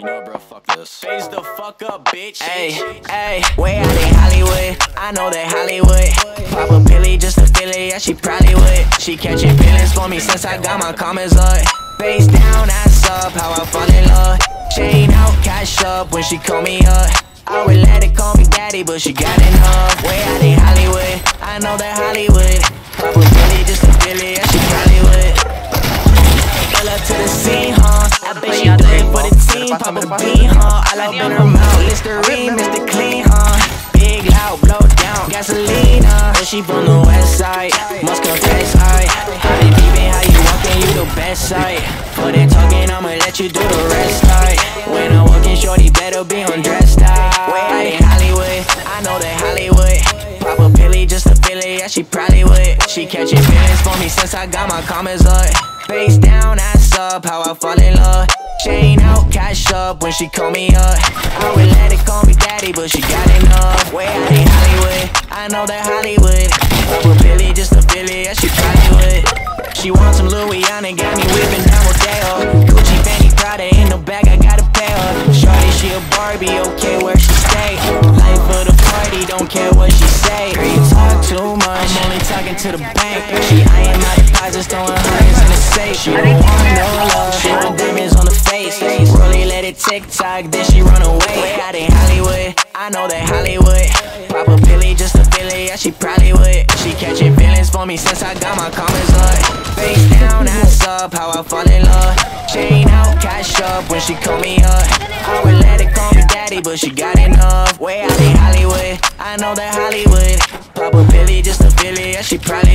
bro. Fuck this. Face the fuck up, bitch. Hey, hey, way out in Hollywood. I know that Hollywood. Pop a pilly just to feel it, yeah, she probably would. She catching feelings for me since I got my comments up. Face down, ass up, how I fall in love. Chain out, cash up when she call me up. I would let it call me daddy, but she got enough. Way out in Hollywood, I know that Hollywood. Pop a pilly just to feel it, yeah, pop a bean, huh? I like her mouth, Listerine, Mr. Clean, huh? Big loud, blow down, gasoline, huh? And she from the west side, must confess, I How they peeping, how you walking, you the best side For that talking, I'ma let you do the rest, right? When I'm walking, shorty better be undressed, I Way out in Hollywood, I know that Hollywood. Pop a pilly just to feel it, yeah, she probably would. She catching feelings for me since I got my comments up. Face down, ass up, how I fall in love Chain out, cash up when she call me up. I would let it call me daddy, but she got enough. Way out in Hollywood, I know that Hollywood. Pop Billy just feel it, yeah, she probably would She wants some Louisiana, got me whipping down Rodeo. Gucci, Fendi, Prada, in the bag, I gotta pay her. Shorty, she a Barbie, okay, where she stay? Life for the party, don't care what she say. Girl, you talk too much, I'm only talking to the bank. She eyeing my deposits, throwing hundreds in the safe. She don't want Tock, then she run away. Way out in Hollywood, I know that Hollywood. Pop a pilly just to feel it, yeah, she probably would. She catching feelings for me since I got my comments up Face down, ass up, how I fall in love. Chain out, cash up when she call me up. I would let it call me daddy, but she got enough. Way out in Hollywood, I know that Hollywood. Pop a pilly just to feel it, yeah, she probably